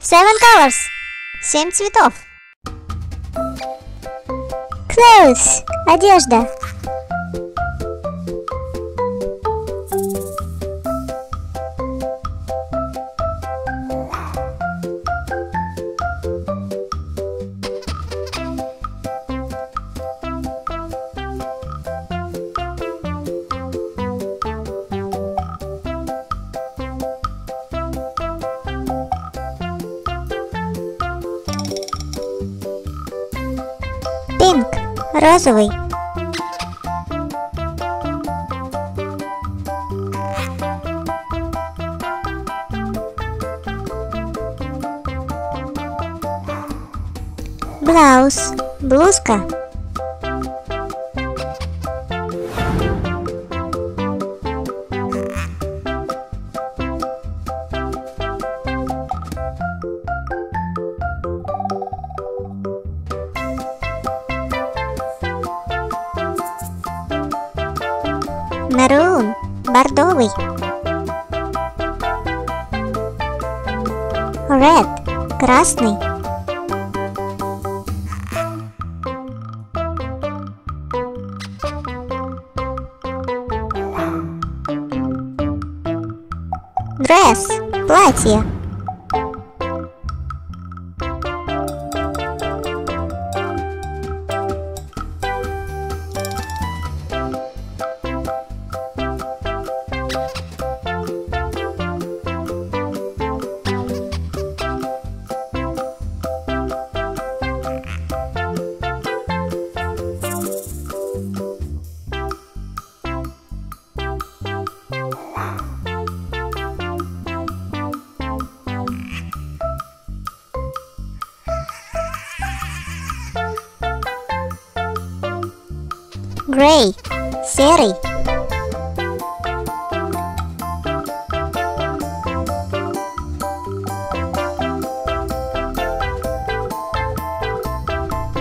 Seven colors. Семь цветов. Clothes. Одежда. Розовый. Блауз. Блузка. Maroon. Бордовый. Red. Красный. Dress. Платье. Gray. Серый.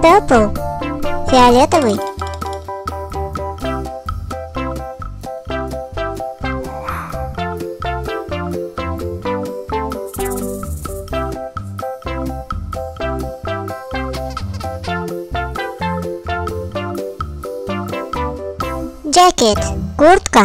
Purple. Фиолетовый. Jacket kurta का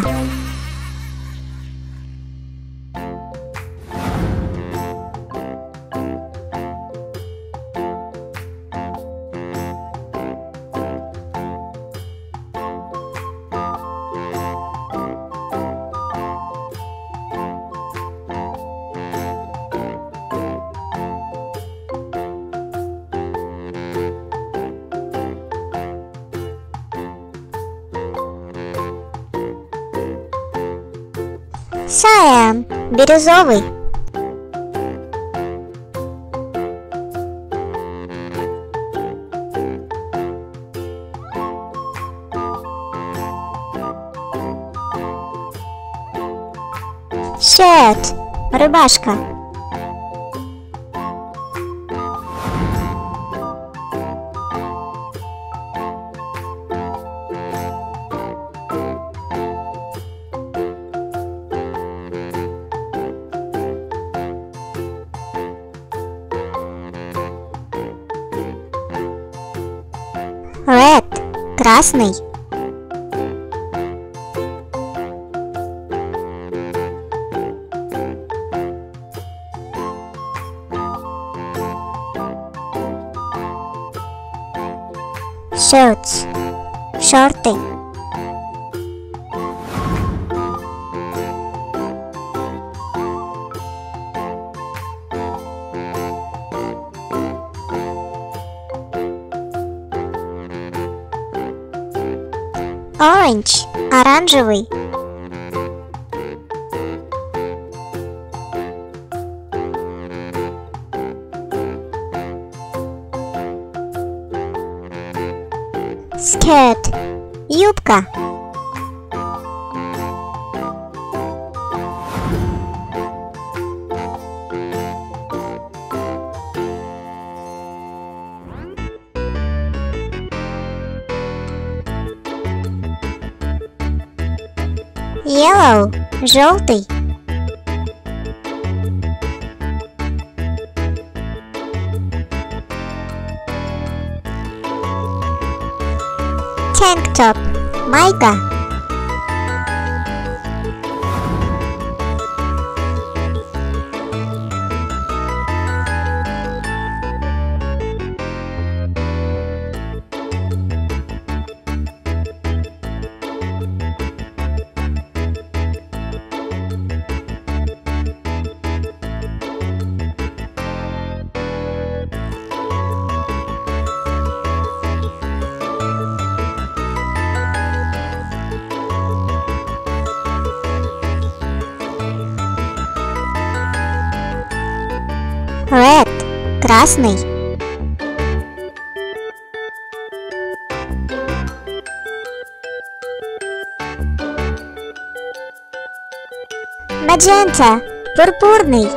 Cyan. Бирюзовый. Shirt. Рубашка. Red. Красный. Shirts. Шорты. Orange. Оранжевый. Skirt. Юбка. Yellow, желтый. Tank top, майка. Красный. Magenta. Пурпурный.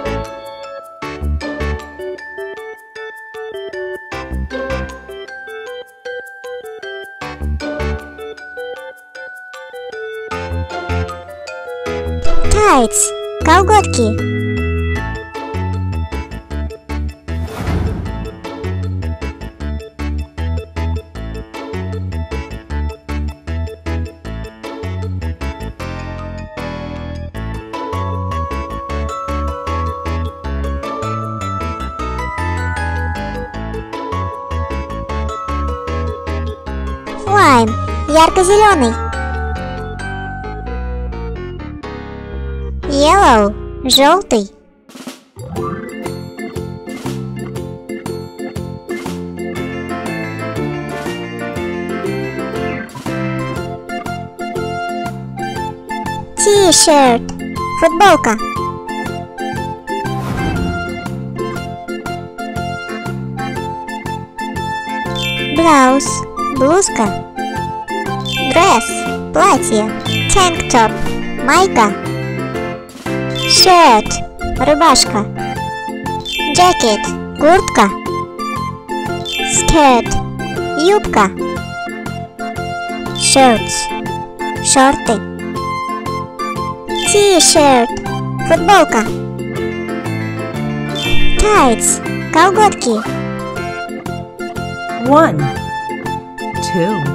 Tights. Колготки. Лайм. Ярко-зеленый. Yellow. Желтый. T-shirt. Футболка. Blouse. Блузка. Dress. Платье. Tank top. Майка. Shirt. Рубашка. Jacket. Куртка. Skirt. Юбка. Shirts. Шорты. T-shirt. Футболка. Tights. Колготки. One, two,